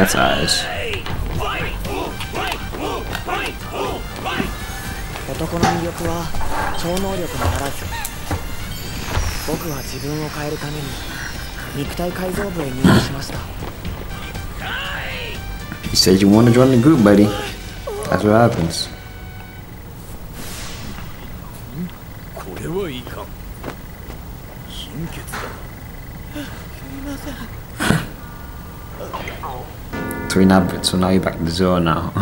That's eyes. you said you want to join the group, buddy. That's what happens. Hmm? これはいかん貧血だ So, now, you're back to zero now.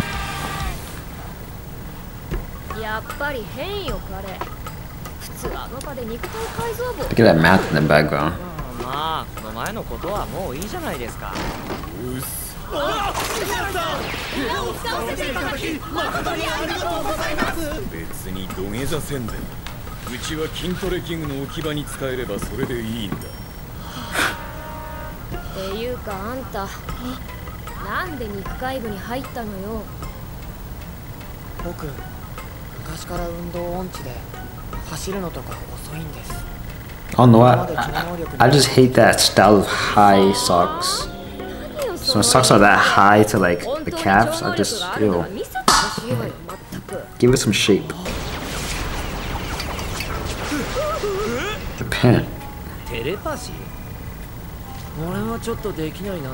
やっぱり変よ彼普通あの場で肉体改造部 Look at that math in the background. まあこの前のことはもういいじゃないですか。別に土下座せんでも。うちは筋トレ器具の置き場に使えればそれでいいんだ。っていうかあんたなんで肉体部に入ったのよ僕昔から運動音痴で走るのとか遅いんです Oh no, I, I, I just hate that style of high socks. So socks are that high to like 本 the calves, 超 I just ew. Give it some shape. The pen. テレパシー俺はちょっとできないな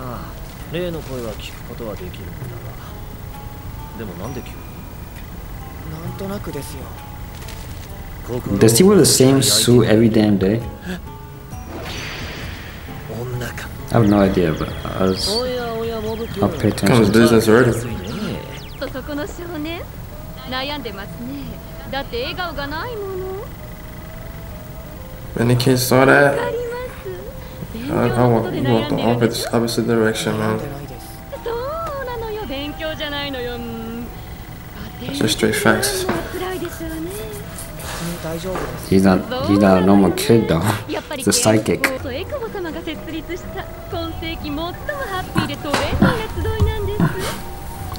例の声は聞くことはできるんだがでもなんで急になんとなくですよ Does he wear the same suit every damn day? 女か I have no idea, but I was. おやおやモブ君 I'll pay Comes attention. business already. ついねとそこの少年悩んでますねだって笑顔がないもの Many kids saw わ that. かります勉 I, 強 I のこ want とで you 悩 want ん the でるんです opposite opposite direction, 悩ん man. でないですそうなのよ勉強じゃないのようん It's just straight facts. 辛いですよね別に大丈夫です He's not. He's not a normal kid though. やっぱり He's a psychic. ケイとエクボ様が設立した今世紀最もハッピーでトレンディーな集いなんです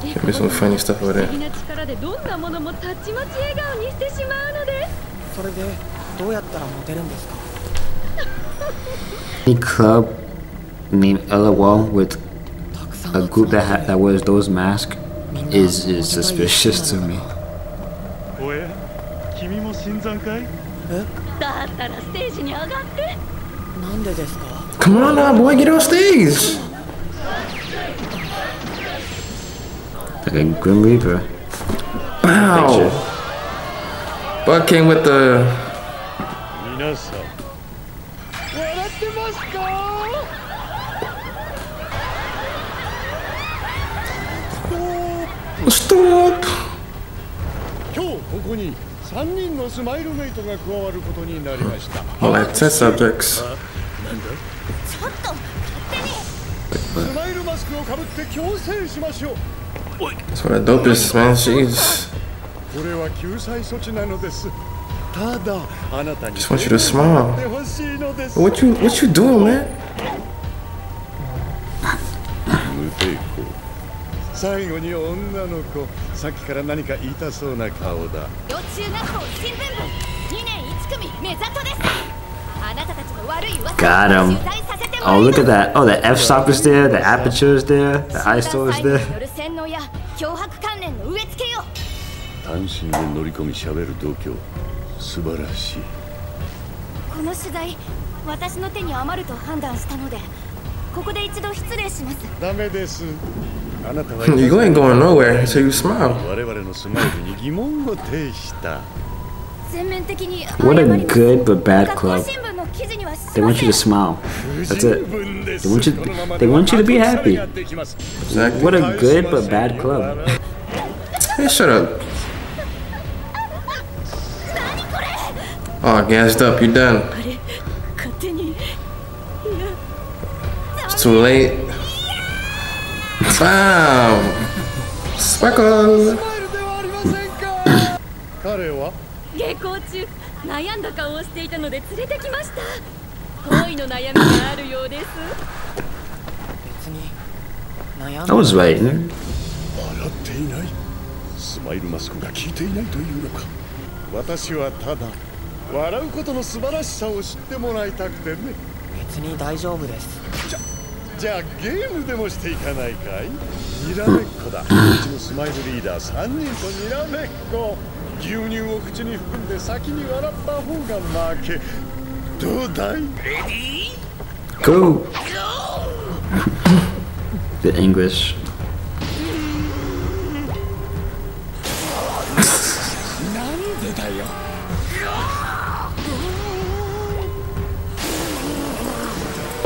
Give me some funny stuff 不 with 思 it. 議な力でどんなものもたちまち笑顔にしてしまうのですそれでどうやったらモテるんですか Any club named LOL with a group that had, that wears those masks is is suspicious to me. Eh? Come on now, boy, get on stage! Like a Grim Reaper. Wow! But came with the. 笑ってますか？stop. 今日ここに3人のスマイルメイトが加わることになりました I like test subjects. スマイルマスクをかぶって強制しましょう That's what the dopest, man. Jeez. これは救済措置なのです Just want you to smile. てほしいのです What you what you doing, man? 無抵抗最後に女の子さっきから何か言いたそうな顔だ幼中学校新聞部2年1組目里ですあなたたちの悪い噂 Got him. 取材させても Oh, らい look ま at that. Oh, the f stop is there. The aperture is there. The eye す store is 集団 there. 裁判による洗脳や脅迫関連の植え付けよ単身で乗り込み喋る度胸 素晴らしいこの取材私の手に余ると判断したのでここで一度失礼しますダメですあなたは You ain't going nowhere until you smile. 我々のスマイルに疑問を呈した全面的に What a 謝ります good but bad 学校 club. 新聞の記事にはし They ま want せ you ん to smile. That's it. 十分です They want you. このまま They では want you to be 後腐り happy. ができます Exactly. What a good but bad club. Hey, shut up. Oh, gassed up. You done. 勝手に It's too late. Bam. Sparkle. 彼は下校中悩んだ顔をしていたので連れてきました恋の悩みがあるようです別に悩ん I で was right. 笑っていないスマイルマスクが効いていないというのか私はただ 笑うことの素晴らしさを知ってもらいたくてね。別に大丈夫です。じゃあゲームでもしていかないかい？にらめっこだ。うちのスマイルリーダー3人とにらめっこ。牛乳を口に含んで先に笑った方が負け。どうだい？Go! the English. なんでだ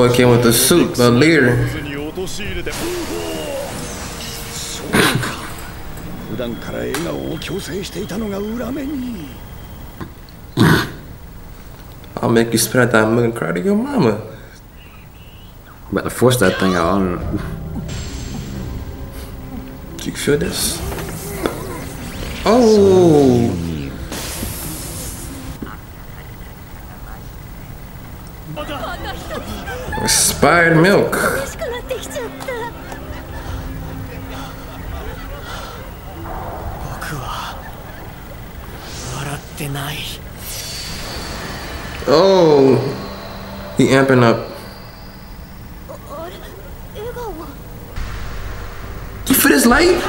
よ Boy came with the suit, the leader. に陥れてそうか普段から笑顔を強制していたのが裏目に I'll make you spit out that milk and cry to your mama. But to force that thing out, I don't know. Do you feel this? Oh! Expired milk. Oh, he amping up. You for this light?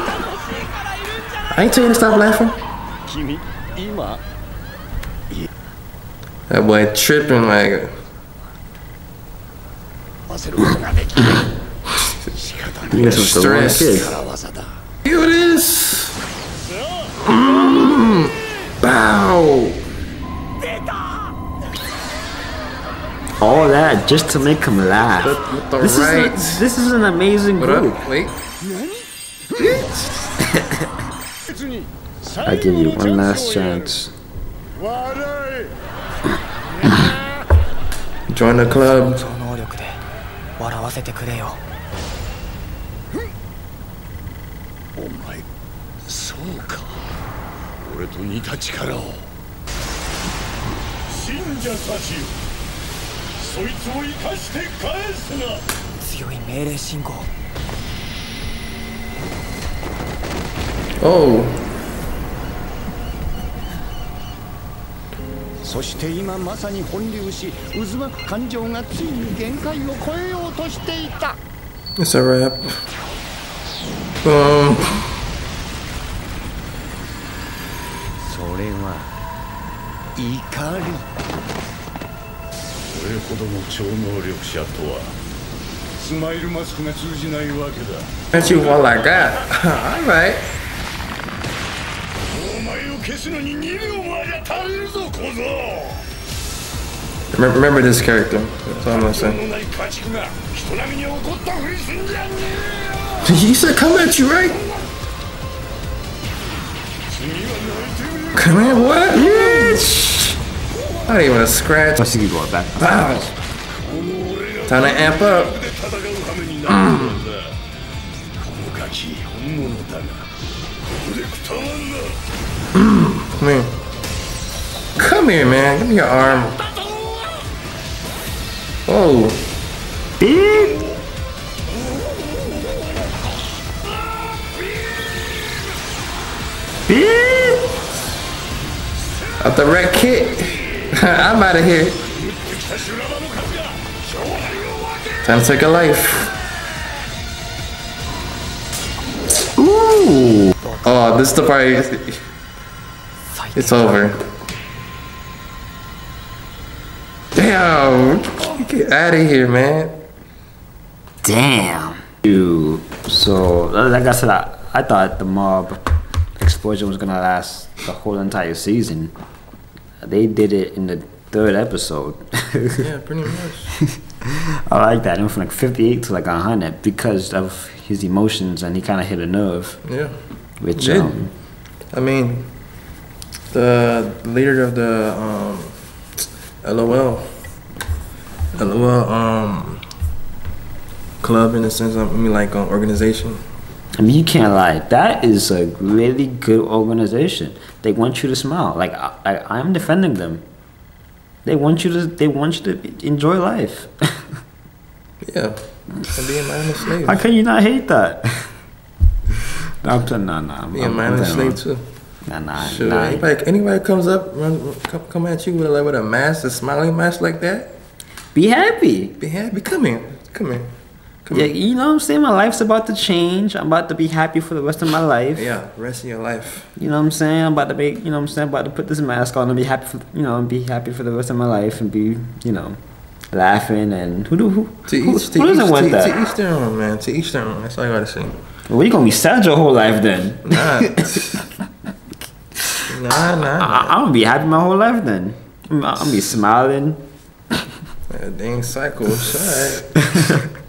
I ain't telling you to stop laughing. That boy tripping like. 焦ることができない仕方ない You guys was the wrong Stress. kid. 力技だ Feel this? Mm. Bow! All that just to make him laugh. With the This is, right. a, this is an amazing What group. up? Wait. 別に I give you one last chance. 笑え Join the club. 笑わせてくれよ。お前そうか。俺と似た力を。信者たちよ。そいつを生かして返すな。強い命令信号。Oh. そして今まさに本流し渦巻く感情がついに限界を超えようとしていた It's a wrap. Um. それは怒りそれほどの超能力者とはスマイルマスクが通じないわけだ That's you all I got. Alright. お前を消すのに2秒もありゃ足りるぞ小僧 Remember, this character. That's all I'm gonna say. he said, "Come at you, right?" Come at what? I don't even wanna scratch. I see you going back. Wow. Time to amp up. Come here. Come here, man. Give me your arm. Oh. Beep. Beep. At the red kit. I'm out of here. Time to take a life. Ooh. Oh, this is the part. It's over. Damn. Get out of here, man. Damn. Dude. So, like I said, I, I thought the mob explosion was gonna last the whole entire season. They did it in the third episode. Yeah, pretty much. I like that. It went from like 58 to like 100 because of his emotions and he kind of hit a nerve. Yeah. Which, Did. um, I mean, the leader of the um, LOL, LOL um, club in a sense. I mean, like um, organization. I mean, you can't lie. That is a really good organization. They want you to smile. Like I, I, I'm defending them. They want you to. They want you to enjoy life. Yeah, and being mindless slave. How can you not hate that? I'm saying, nah, nah. I'm, Being I'm, I'm slave too. Nah, nah, Sure. nah. Anybody, anybody comes up, run, come, come at you with like with a mask, a smiling mask like that. Be happy. Be happy. Come here. Come here. Yeah, you know what I'm saying? My life's about to change. I'm about to be happy for the rest of my life. Yeah, rest of your life. You know what I'm saying? I'm about to be, you know what I'm saying? I'm about to put this mask on and be happy for, you know, and be happy for the rest of my life and be, you know, laughing and who do who, To who, each, to who doesn't each, want to, that? to each their own, man. To each their own. That's all I gotta say. well, you gonna be sad your whole life then. Nah. nah, nah. I, I'm gonna be happy my whole life then. I'm, I'm gonna be smiling. That dang cycle. Shut.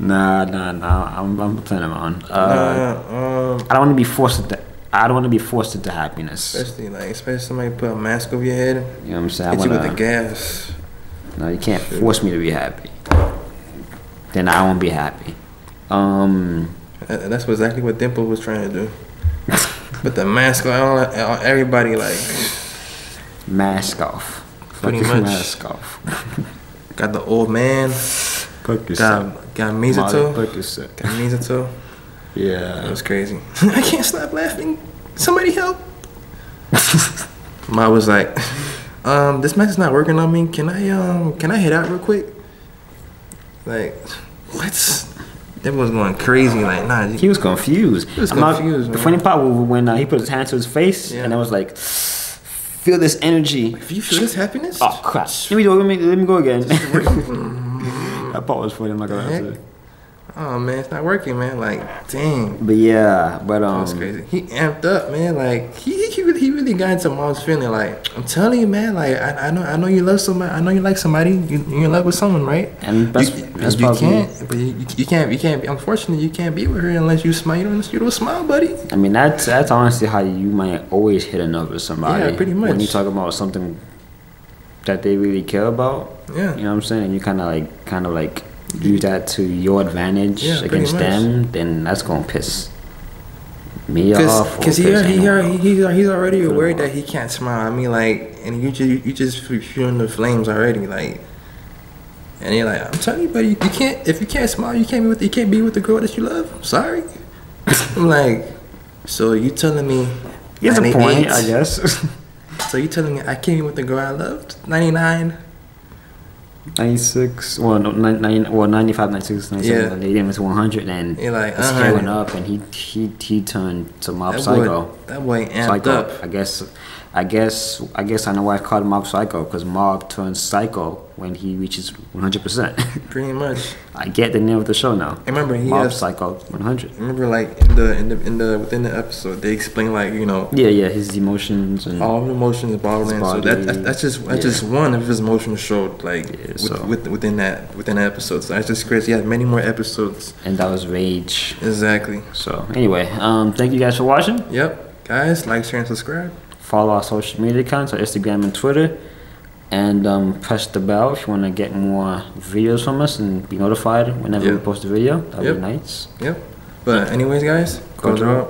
Nah, nah, nah. I'm, I'm planning on. Uh, Uh, um, I don't want to be forced into. I don't want to be forced into happiness. especially like, especially somebody put a mask over your head, You know what I'm saying? I hit you with the gas. no, you can't force me to be happy. Then I won't be happy. Um, That's exactly what Dimple was trying to do. But the mask on, everybody like mask off. Pretty Fucking much. Mask off. Got the old man, got got Mezato, Percocet. got Mezato. That Yeah. was crazy. I can't stop laughing. Somebody help. Ma was like, um, this mask is not working on me. Can I um can I head out real quick? Like, what? Was going crazy. Like, nah. He was confused. He was I'm not- confused, the funny part was when uh, he put his hand to his face, Yeah. and I was like, "Feel this energy." If you feel this happiness, Oh crap! Let me do. Let me let me go again. that part was funny. I'm not gonna Heck? Oh man, it's not working, man. Like, dang. But yeah, but um, That's crazy. He amped up, man. Like he he really, he really got into mom's feeling. Like I'm telling you, man. Like I, I know I know you love somebody. I know you like somebody. You, you're in love with someone, right? And that's- you, that's you probably- can't. But you, you can't. You can't. Unfortunately, you can't be with her unless you smile. You don't, you don't smile, buddy. I mean, that's that's honestly how you might always hit a with somebody. Yeah, pretty much. When you talk about something that they really care about, Yeah. you know what I'm saying, you kind of like, kind of like use that to your advantage Yeah, against them, then that's gonna piss me Cause, off. cause he, he, he, he's, already aware that he can't smile. I mean, like, and you just you just feeling the flames already, like. And you're like, I'm telling you, buddy, you can't. If you can't smile, you can't be with you can't be with the girl that you love. I'm sorry. I'm like, so you telling me? He has a point, I guess. So you telling me I can't be with the girl I loved? 99. 96, well, no, nine, nine, well, 95, 96, 97, Yeah. they did to 100, and You're like, uh-huh. scale went up, and he he he turned to Mob That Psycho. boy, that boy amped Psycho. up. I guess, I guess, I guess I know why I called him Mob Psycho because Mob turns psycho when he reaches 100. percent Pretty much. I get the name of the show now. I remember he Mob has- Psycho 100. Remember, like in the in the in the within the episode, they explain like you know Yeah, yeah, his emotions and all the emotions of Borderlands. So that, that that's just that's yeah. just one of his emotions showed like Yeah, with, so- with, within that within that episode. So that's just crazy. He had many more episodes. and that was rage. Exactly. So anyway, um, thank you guys for watching. Yep. Guys, like, share, and subscribe. Follow our social media accounts on Instagram and Twitter. And um, press the bell if you want to get more videos from us and be notified whenever we post a video. That'd Yep. be nice. Yep. But anyways, guys, Go go.